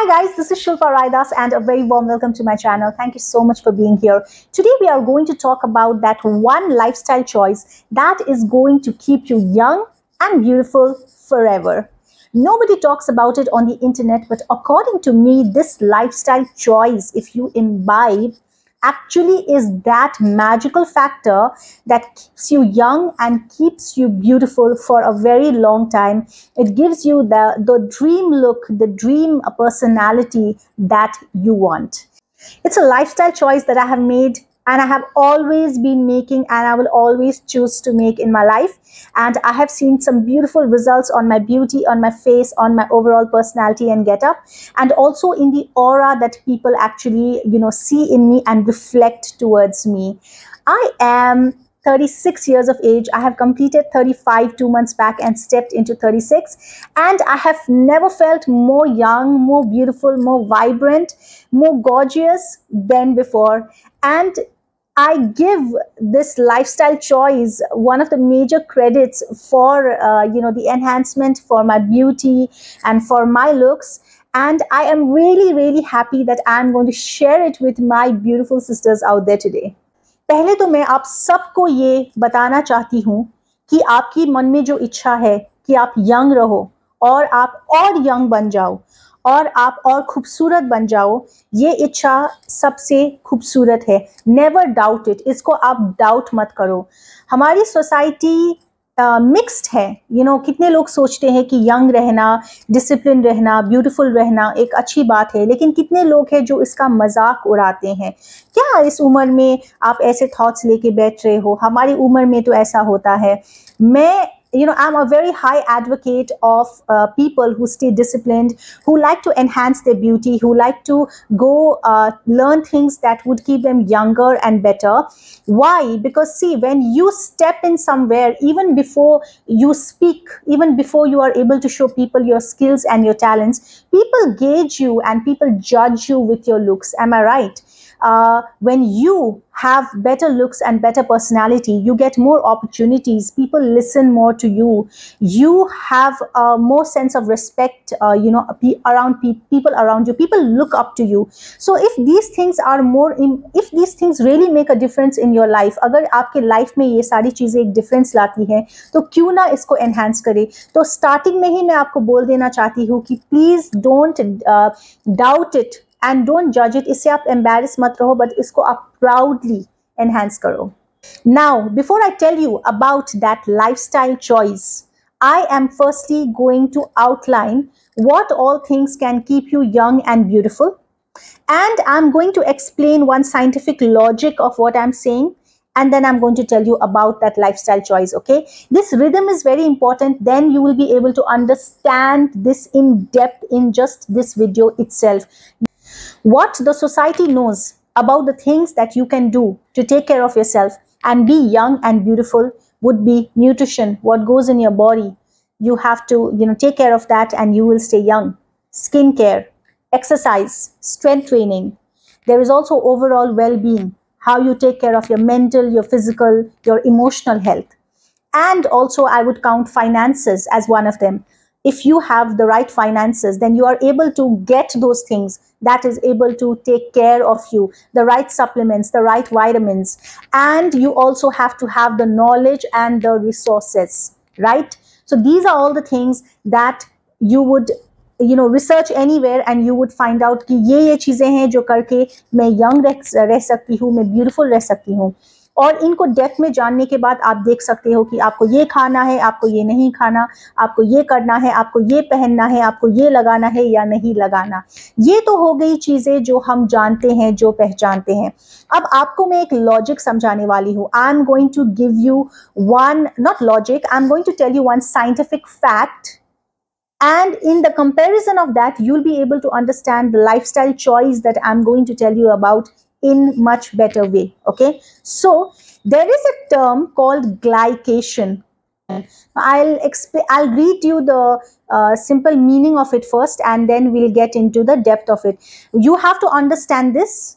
Hi guys, this is Shilpa Raidas and a very warm welcome to my channel. Thank you so much for being here. Today we are going to talk about that one lifestyle choice that is going to keep you young and beautiful forever. Nobody talks about it on the internet, but according to me, this lifestyle choice, if you imbibe, actually is that magical factor that keeps you young and keeps you beautiful for a very long time. It gives you the, the dream look, the dream personality that you want. It's a lifestyle choice that I have made and I have always been making and I will always choose to make in my life. And I have seen some beautiful results on my beauty, on my face, on my overall personality and get up, and also in the aura that people actually, you know, see in me and reflect towards me. I am 36 years of age. I have completed 35 two months back and stepped into 36. And I have never felt more young, more beautiful, more vibrant, more gorgeous than before. And I give this lifestyle choice one of the major credits for uh, you know the enhancement for my beauty and for my looks and I am really really happy that I am going to share it with my beautiful sisters out there today. पहले तो मैं आप सबको ये बताना चाहती हूँ कि आपकी मन में जो इच्छा है कि आप यंग रहो और आप और यंग बन जाओ और आप और खूबसूरत बन जाओ। ये इच्छा सबसे खूबसूरत है। नेवर डाउट इट इसको आप डाउट मत करो। हमारी सोसाइटी मिक्स्ड uh, है। यू you नो know, कितने लोग सोचते हैं कि यंग रहना डिसिप्लिन रहना ब्यूटीफुल रहना एक अच्छी बात है। लेकिन कितने लोग हैं जो इसका मज़ाक उड़ाते हैं? क्या इस उम्र में आप ऐसे थॉट्स लेके बैठ रहे हो? हमारी उम्र में तो ऐसा होता है। मैं you know i'm a very high advocate of uh, people who stay disciplined who like to enhance their beauty who like to go uh, learn things that would keep them younger and better. Why? Because see when you step in somewhere even before you speak even before you are able to show people your skills and your talents people gauge you and people judge you with your looks. Am i right uh, when you have better looks and better personality, you get more opportunities. People listen more to you. You have a more sense of respect, uh, you know, around pe people around you. People look up to you. So if these things are more, in, if these things really make a difference in your life, अगर आपके life में ये सारी चीजें एक difference लाती हैं, तो क्यों ना इसको enhance करें? तो starting में ही मैं आपको बोल देना चाहती हूँ कि please don't uh, doubt it and don't जज इट इससे आप एम्बेरस मत रहो बट इसको आप प्राउडली एनहेंस करो now before I tell you about that life style choice I am firstly going to outline what all things can keep you young and beautiful. And I'm going to explain one scientific logic of what I'm saying and then I'm going to tell you about that lifestyle choice. Okay, this rhythm is very important. Then you will be able to understand this in depth in just this video itself. What the society knows about the things that you can do to take care of yourself and be young and beautiful would be nutrition, what goes in your body. You have to, you know, take care of that and you will stay young. Skincare, exercise, strength training. There is also overall well-being how you take care of your mental, your physical, your emotional health. And also, I would count finances as one of them If you have the right finances, then you are able to get those things that is able to take care of you, the right supplements, the right vitamins. And you also have to have the knowledge and the resources, right? So these are all the things that you would you know research any where and you would find out कि ये ये चीज़ें हैं जो करके मैं young रह, रह सकती हूँ मैं ब्यूटीफुल रह सकती हूँ और इनको डेप्थ में जानने के बाद आप देख सकते हो कि आपको ये खाना है आपको ये नहीं खाना आपको ये करना है आपको ये पहनना है आपको ये लगाना है या नहीं लगाना। ये तो हो गई चीज़ें जो हम जानते हैं जो पहचानते हैं। अब आपको मैं एक लॉजिक समझाने वाली हूँ। I am going to give you one not logic I am going to tell you one scientific fact And in the comparison of that, you'll be able to understand the lifestyle choice that I'm going to tell you about in much better way. Okay. So there is a term called glycation. I'll explain, I'll read you the uh, simple meaning of it first and then we'll get into the depth of it. You have to understand this.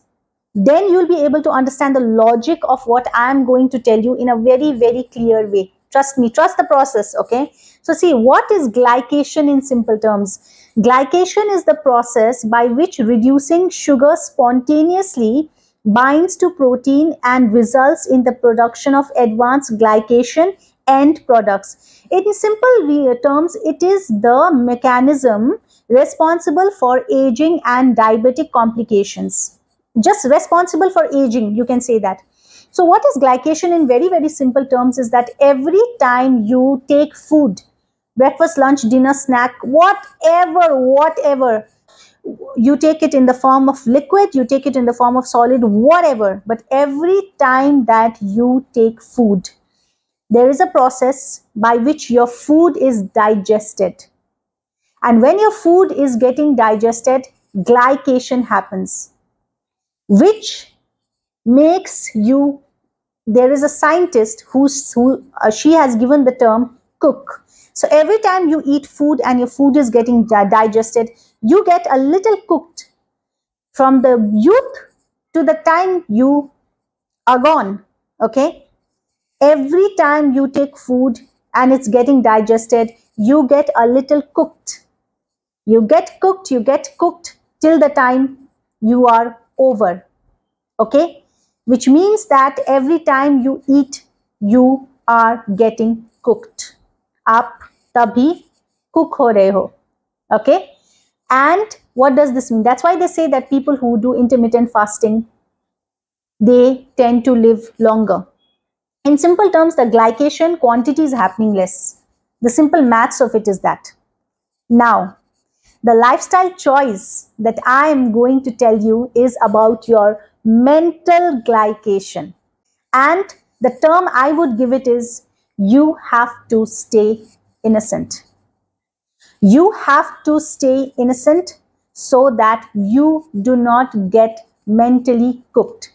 Then you'll be able to understand the logic of what I'm going to tell you in a very, very clear way. Trust me, trust the process, okay? So see, what is glycation in simple terms? Glycation is the process by which reducing sugar spontaneously binds to protein and results in the production of advanced glycation end products. In simple terms, it is the mechanism responsible for aging and diabetic complications. Just responsible for aging, you can say that. So what is glycation in very, very simple terms is that every time you take food, breakfast, lunch, dinner, snack, whatever, whatever, you take it in the form of liquid, you take it in the form of solid, whatever. But every time that you take food, there is a process by which your food is digested. And when your food is getting digested, glycation happens, which makes you. There is a scientist who's, who uh, she has given the term cook. So every time you eat food and your food is getting di digested, you get a little cooked from the youth to the time you are gone. Okay. Every time you take food and it's getting digested, you get a little cooked you get cooked, you get cooked till the time you are over. Okay? Which means that every time you eat, you are getting cooked. Up tabhi cook ho rahe. Okay? And what does this mean? That's why they say that people who do intermittent fasting, they tend to live longer. In simple terms, the glycation quantity is happening less. The simple maths of it is that. Now, the lifestyle choice that I am going to tell you is about your mental glycation. And the term I would give it is you have to stay innocent. You have to stay innocent so that you do not get mentally cooked.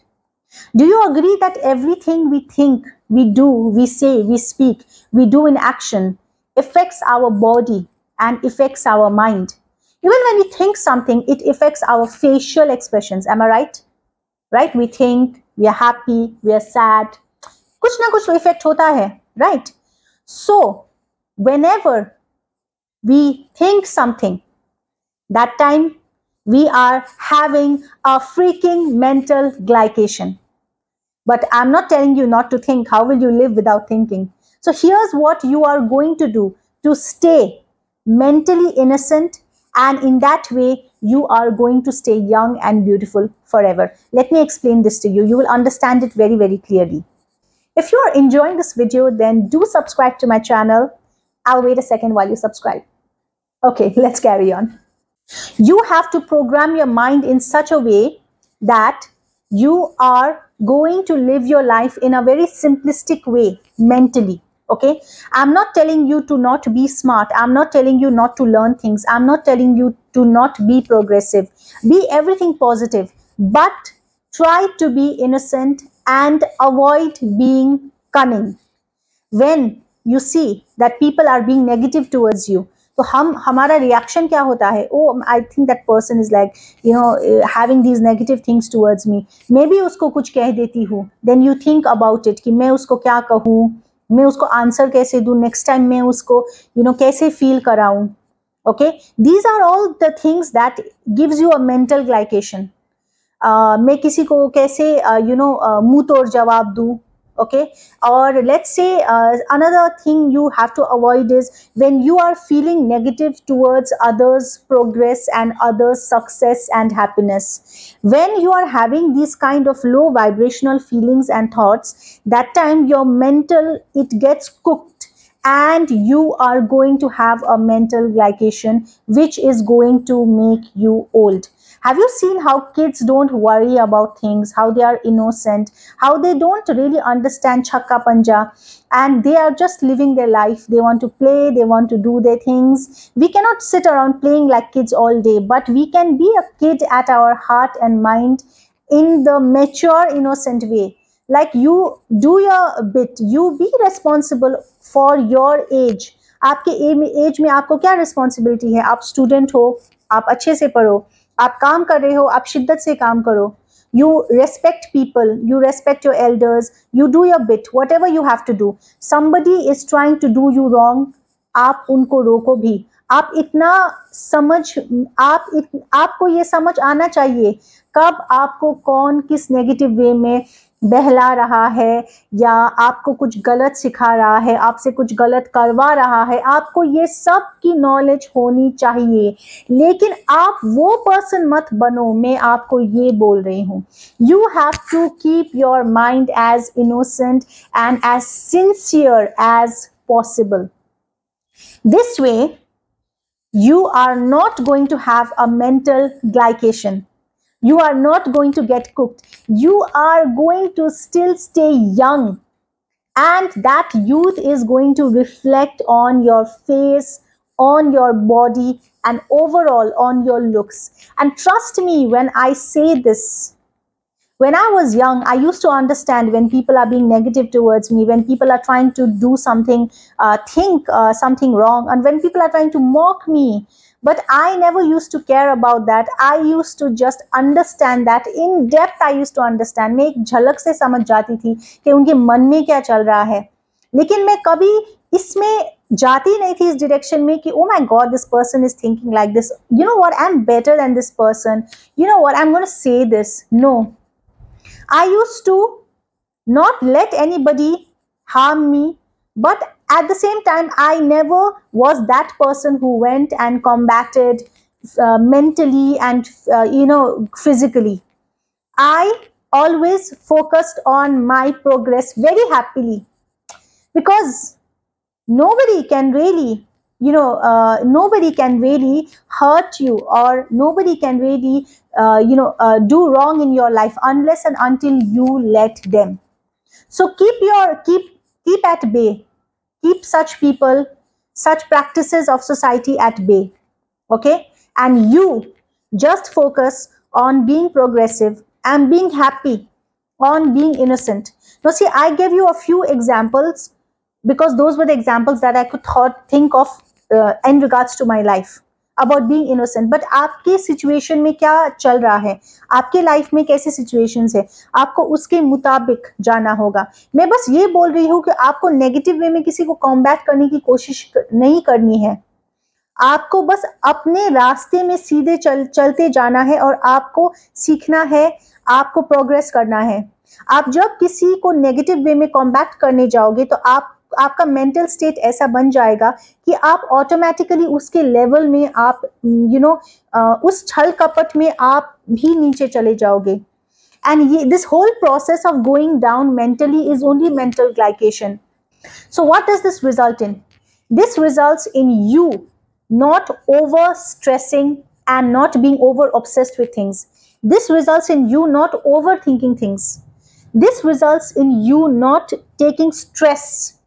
Do you agree that everything we think, we do, we say, we speak, we do in action affects our body and affects our mind? Even when we think something, it affects our facial expressions. Am I right? Right? We think, we are happy, we are sad. कुछ ना कुछ effect होता है, right? So, whenever we think something, that time we are having a freaking mental glycation. But I'm not telling you not to think. How will you live without thinking? So here's what you are going to do to stay mentally innocent and in that way you are going to stay young and beautiful forever. Let me explain this to you. You will understand it very, very clearly. If you are enjoying this video, then do subscribe to my channel. I'll wait a second while you subscribe. Okay, let's carry on. You have to program your mind in such a way that you are going to live your life in a very simplistic way mentally okay i'm not telling you to not be smart i'm not telling you not to learn things i'm not telling you to not be progressive be everything positive but try to be innocent and avoid being cunning. When you see that people are being negative towards you तो हम हमारा reaction क्या होता है? ओ I think that person is like you know having these negative things towards me may be उसको कुछ कह देती हूँ then you think about it कि मैं उसको क्या कहूँ? मैं उसको आंसर कैसे दूँ? नेक्स्ट टाइम मैं उसको यू you नो know, कैसे feel कराऊं? Okay these are all the things that gives you a mental glycation मैं किसी को कैसे यू नो मुंह तोड़ जवाब दूं okay or let's say uh, another thing you have to avoid is when you are feeling negative towards others progress and others success and happiness when you are having these kind of low vibrational feelings and thoughts that time your mental it gets cooked and you are going to have a mental glycation which is going to make you old have you seen how kids don't worry about things, how they are innocent, how they don't really understand chakka panja, and they are just living their life. They want to play, they want to do their things. We cannot sit around playing like kids all day, but we can be a kid at our heart and mind in the mature, innocent way. Like you do your bit, you be responsible for your age. आपके age में आपको क्या responsibility है आप student हो आप अच्छे से पढ़ो आप काम कर रहे हो आप शिद्दत से काम करो। You respect people you respect your elders you do your bit whatever you have to do somebody is trying to do you wrong आप उनको रोको भी। आप इतना समझ आप इत, आपको ये समझ आना चाहिए कब आपको कौन किस नेगेटिव वे में बहला रहा है या आपको कुछ गलत सिखा रहा है, आपसे कुछ गलत करवा रहा है, आपको ये सब की नॉलेज होनी चाहिए। लेकिन आप वो पर्सन मत बनो, मैं आपको ये बोल रही हूँ। You have to keep your mind as innocent and as sincere as possible this way you are not going to have a mental glycation. You are not going to get cooked. You are going to still stay young. And that youth is going to reflect on your face, on your body, and overall on your looks. And trust me when I say this, when I was young, I used to understand when people are being negative towards me, when people are trying to do something, uh, think uh, something wrong, and when people are trying to mock me But I never used to care about that. I used to just understand that in depth. I used to understand. मैं एक झलक से समझ जाती थी कि उनके मन में क्या चल रहा है लेकिन मैं कभी इसमें जाती नहीं थी इस डायरेक्शन में कि oh my God this person is thinking like this you know what I am better than this person you know what I am gonna say this no I used to not let anybody harm me, but at the same time, I never was that person who went and combated uh, mentally and, uh, you know, physically. I always focused on my progress very happily because nobody can really you know uh, nobody can really hurt you or nobody can really uh, you know uh, do wrong in your life unless and until you let them so keep your keep keep at bay keep such people such practices of society at bay okay? And you just focus on being progressive and being happy on being innocent. Now see i gave you a few examples because those were the examples that i could thought think of uh, in regards to my life about being innocent but आपके situation में क्या चल रहा है? आपके life में कैसे situation है? आपको उसके मुताबिक जाना होगा। मैं बस ये बोल रही हूँ कि आपको नेगेटिव वे में किसी को कॉम्बैट करने की कोशिश नहीं करनी है। आपको बस अपने रास्ते में सीधे चल, चलते जाना है और आपको सीखना है, आपको प्रोग्रेस करना है। आप जब किसी को नेगेटिव वे में कॉम्बैक्ट करने जाओगे तो आप आपका मेंटल स्टेट ऐसा बन जाएगा कि आप ऑटोमेटिकली उसके लेवल में आप यू you नो know, उस छल कपट में आप भी नीचे चले जाओगे and this whole process of going down mentally is only mental glycation so what does this result in this results in you not over stressing and not being over obsessed with things this results in you not overthinking things this results in you not taking stress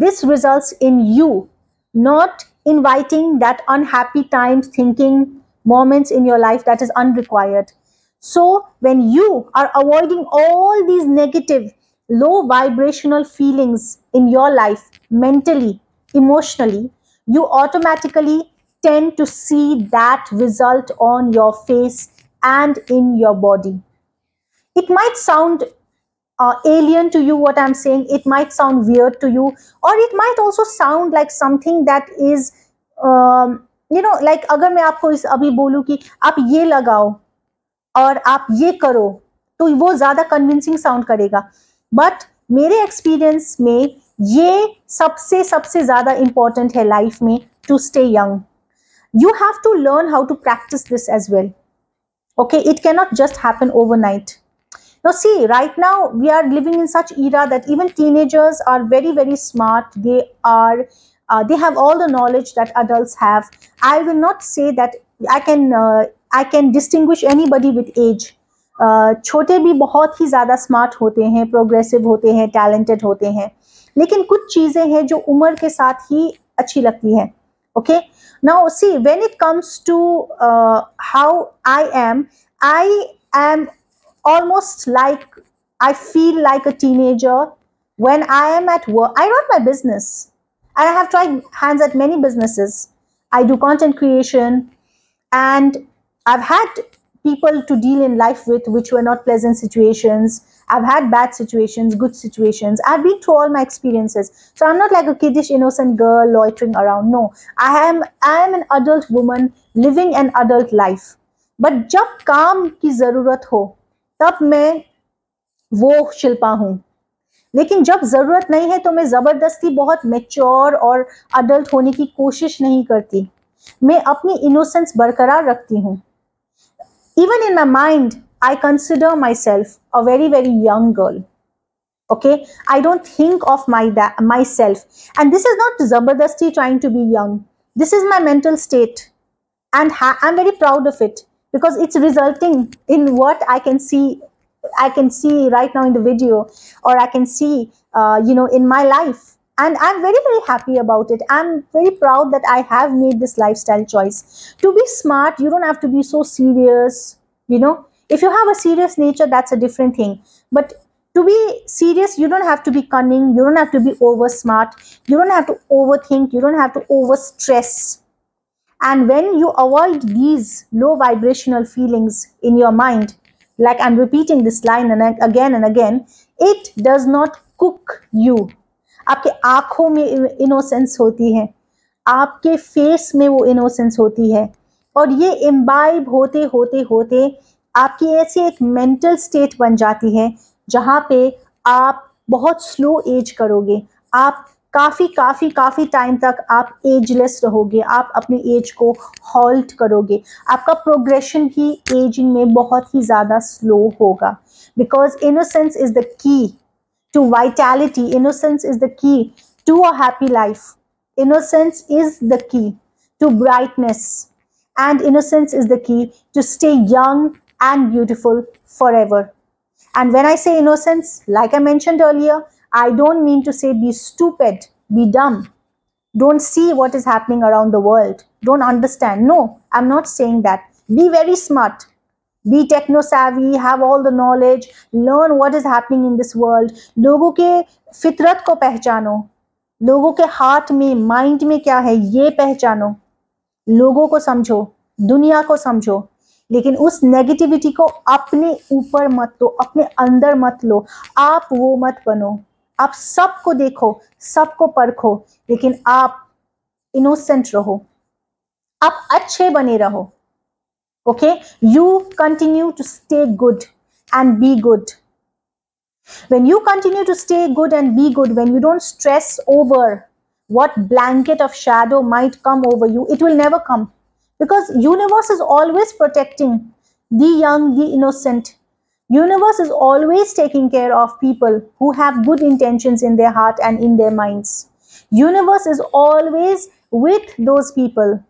this results in you not inviting that unhappy times, thinking moments in your life that is unrequired. So, when you are avoiding all these negative, low vibrational feelings in your life, mentally, emotionally, you automatically tend to see that result on your face and in your body. It might sound uh, alien to you what i'm saying it might sound weird to you or it might also sound like something that is um, you know like अगर मैं आपको इस अभी बोलूं कि आप ये लगाओ और आप ये करो तो वो ज्यादा कन्विंसिंग साउंड करेगा बट मेरे एक्सपीरियंस में ये सबसे सबसे ज्यादा इंपॉर्टेंट है लाइफ में to stay young you have to learn how to practice this as well okay it cannot just happen overnight now see, right now we are living in such era that even teenagers are very, very smart. They are, uh, they have all the knowledge that adults have. I will not say that I can, uh, I can distinguish anybody with age. Uh, छोटे भी बहुत ही ज़्यादा smart होते हैं progressive होते हैं talented होते हैं लेकिन कुछ चीज़ें हैं जो उम्र के साथ ही अच्छी लगती हैं okay now see when it comes to uh, how i am i am almost like I feel like a teenager when I am at work. I run my business and I have tried hands at many businesses. I do content creation and I've had people to deal in life with which were not pleasant situations. I've had bad situations, good situations. I've been through all my experiences. So I'm not like a kiddish, innocent girl loitering around. No, I am I am an adult woman living an adult life. But जब काम की जरूरत हो तब मैं वो शिल्पा हूँ। लेकिन जब ज़रूरत नहीं है तो मैं ज़बरदस्ती बहुत मेच्योर और अडल्ट होने की कोशिश नहीं करती। मैं अपनी इनोसेंस बरकरार रखती हूँ। Even in my mind I consider myself a very very young girl okay I don't think of my myself and this is not ज़बरदस्ती trying to be young this is my mental state and I am very proud of it because it's resulting in what I can see. I can see right now in the video, or I can see, uh, you know, in my life. And i'm very very happy about it. I'm very proud that i have made this lifestyle choice. To be smart you don't have to be so serious you know. If you have a serious nature that's a different thing. But to be serious you don't have to be cunning. You don't have to be over smart. You don't have to overthink. You don't have to over stress and when you avoid these low vibrational feelings in your mind like i'm repeating this line and again and again it does not cook you आपके आँखों में innocence होती है आपके face में वो innocence होती है और ये इम्बाइब होते होते होते आपकी ऐसी एक मेंटल स्टेट बन जाती है जहाँ पे आप बहुत स्लो एज करोगे आप काफ़ी काफ़ी काफ़ी टाइम तक आप एजलेस रहोगे, आप अपने एज को हॉल्ट करोगे। आपका प्रोग्रेशन भी एजिंग में बहुत ही ज़्यादा स्लो होगा। Because innocence is the key to vitality innocence is the key to a happy life innocence is the key to brightness and innocence is the key to stay young and beautiful forever and when I say innocence like I mention earlier I don't mean to say be stupid, be dumb. Don't see what is happening around the world. Don't understand. No, I'm not saying that. Be very smart be techno savvy have all the knowledge learn what is happening in this world लोगों के फितरत को पहचानो लोगों के heart में mind में क्या है ये पहचानो लोगों को समझो दुनिया को समझो लेकिन उस नेगेटिविटी को अपने ऊपर मत लो अपने अंदर मत लो आप वो मत बनो आप सबको देखो, सबको परखो, लेकिन आप इनोसेंट रहो। आप अच्छे बने रहो। Okay you continue to stay good and be good when you continue to stay good and be good when you don't stress over what blanket of shadow might come over you it will never come because universe is always protecting the young the innocent universe is always taking care of people who have good intentions in their heart and in their minds. Universe is always with those people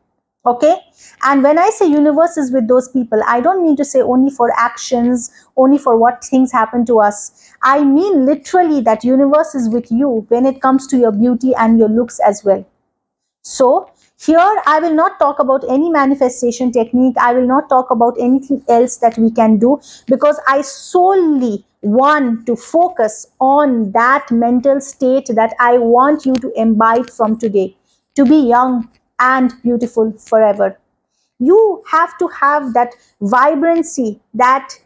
okay? And when i say universe is with those people i don't mean to say only for actions only for what things happen to us. I mean literally that universe is with you when it comes to your beauty and your looks as well so here i will not talk about any manifestation technique. I will not talk about anything else that we can do because i solely want to focus on that mental state that i want you to imbibe from today. To be young and beautiful forever. You have to have that vibrancy that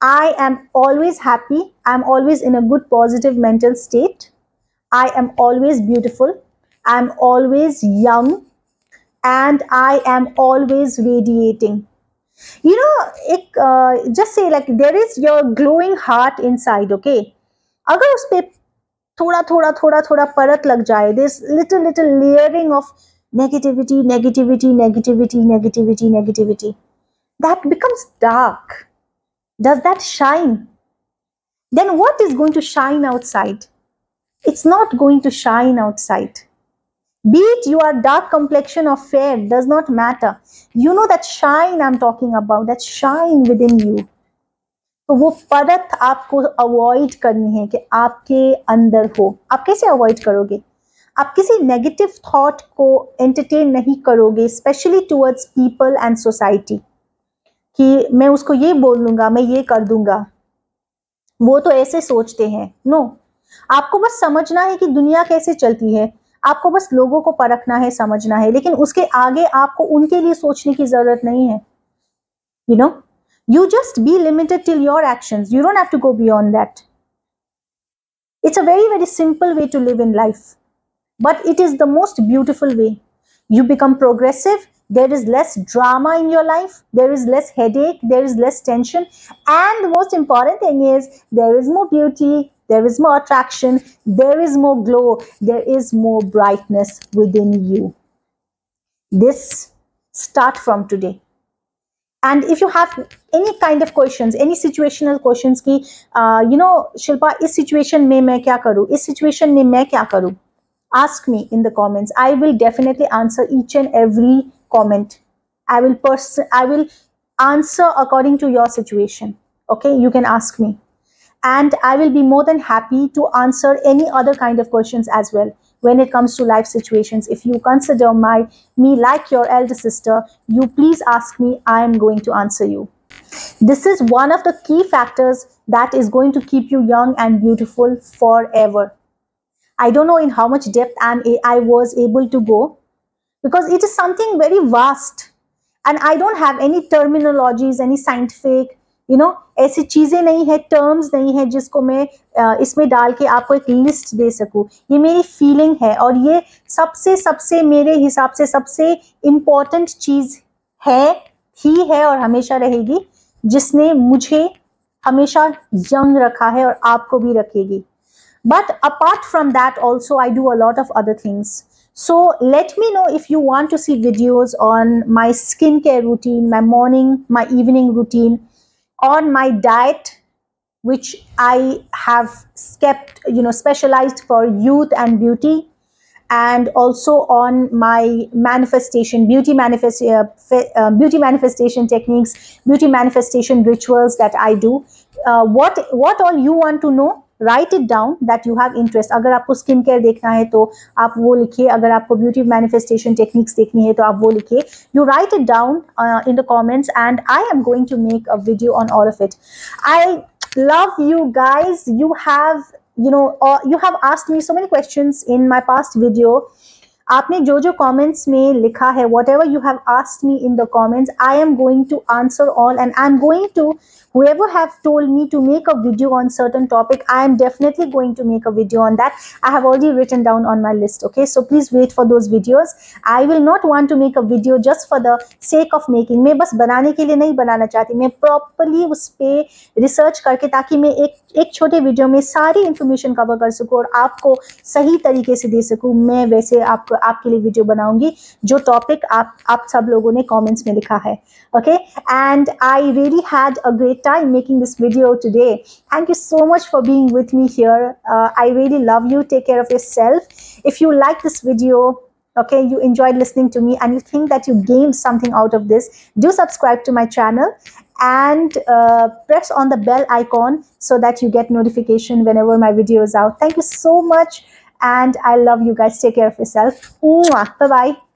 I am always happy, I'm always in a good positive mental state, I am always beautiful, I'm always young, and I am always radiating. You know, it, uh, just say like there is your glowing heart inside, okay? अगर उस पर थोड़ा थोड़ा थोड़ा थोड़ा परत लग जाए this little little layering of negativity, negativity, negativity, negativity, negativity. That becomes dark. Does that shine? Then what is going to shine outside? It's not going to shine outside. Be it your dark complexion or fair, does not matter. You know that shine I'm talking about, that shine within you. तो वो परत आपको avoid करनी है कि आपके अंदर हो आप कैसे अवॉइड करोगे आप किसी नेगेटिव थॉट को एंटरटेन नहीं करोगे specially towards people and society कि मैं उसको ये बोल दूँगा मैं ये कर दूँगा वो तो ऐसे सोचते हैं नो no. आपको बस समझना है कि दुनिया कैसे चलती है आपको बस लोगों को परखना है, समझना है, लेकिन उसके आगे आपको उनके लिए सोचने की ज़रूरत नहीं है। You know you just be limited till your action you don't have to go beyond that it's a very very simple way to live in life but it is the most beautiful way you become progressive There is less drama in your life. There is less headache. There is less tension. And the most important thing is there is more beauty. There is more attraction. There is more glow. There is more brightness within you. This start from today and if you have any kind of questions any situational questions ki uh, you know shilpa is situation mein main kya karu is situation mein main kya karu ask me in the comments i will definitely answer each and every comment. I will pers- i will answer according to your situation. Okay? You can ask me. And i will be more than happy to answer any other kind of questions as well when it comes to life situations. If you consider my me like your elder sister you please ask me. I am going to answer you. This is one of the key factors that is going to keep you young and beautiful forever. I don't know in how much depth I'm, i was able to go because it is something very vast. And i don't have any terminologies, any scientific you know ऐसी चीज़ें नहीं है terms नहीं है जिसको मैं इसमें डाल के आपको एक लिस्ट दे सकूँ। ये मेरी फीलिंग है और ये सबसे सबसे मेरे हिसाब से सबसे इंपॉर्टेंट चीज़ है, ही है और हमेशा रहेगी, जिसने मुझे हमेशा यंग रखा है और आपको भी रखेगी। But apart from that also I do a lot of other things So let me know if you want to see videos on my skincare routine, my morning, my evening routine, on my diet which i have kept you know specialized for youth and beauty and also on my manifestation beauty manifest uh, uh, beauty manifestation techniques beauty manifestation rituals that i do. Uh, what what all you want to know write it down that you have interest अगर आपको skin care देखना है तो आप वो लिखिए। अगर आपको ब्यूटी मैनिफेस्टेशन टेक्निक्स देखनी है तो आप वो लिखिए। You write it down in the comments and I am going to make a video on all of it I you guys. You have you know uh, you have asked me so many questions in my past video. आपने जो जो comments में लिखा है whatever you have asked me in the comments I am going to answer all and I am going to whoever have told me to make a video on certain topic i am definitely going to make a video on that i have already written down on my list okay so please wait for those videos i will not want to make a video just for the sake of making मैं बस बनाने के लिए नहीं बनाना चाहती मैं properly उस पर रिसर्च करके ताकि मैं एक एक छोटे वीडियो में सारी इंफॉर्मेशन कवर कर सकूँ और आपको सही तरीके से दे सकूँ मैं वैसे आपको आपके लिए वीडियो बनाऊंगी जो टॉपिक आप आप सब लोगों ने कमेंट्स में लिखा है okay and I really had a great time making this video today. Thank you so much for being with me here. Uh, I really love you. Take care of yourself. If you like this video, okay you enjoyed listening to me and you think that you gained something out of this do subscribe to my channel and uh, press on the bell icon so that you get notification whenever my video is out thank you so much and i love you guys take care of yourself bye bye